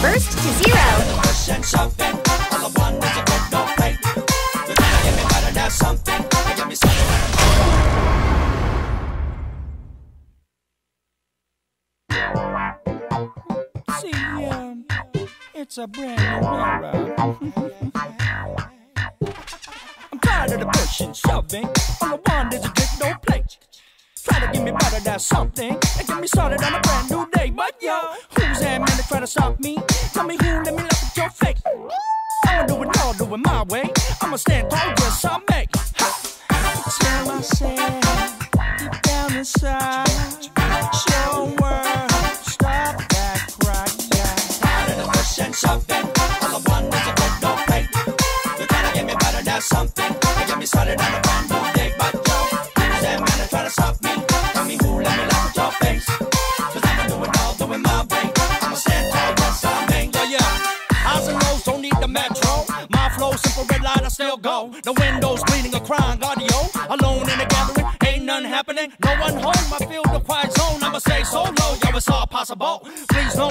first to zero. See, um, it's a brand new era. I'm tired of the pushing, shoving. All I want is a dick, no play. Try to give me better, that's something. And get me started on a stop me? Tell me who, let me look at your face. I'ma do it all, do it my way. I'ma stand tall, yes, I may. Tell myself, deep down inside, show world, stop that cry, yeah. Tired of the push and shoving, all I want is a good no pay. You gotta get me better, that's something. You get me started on a brand I still go. The windows bleeding a crying audio. Alone in the gathering, ain't nothing happening. No one home, I feel the quiet zone. I'ma say so low, yo, it's all possible. Please know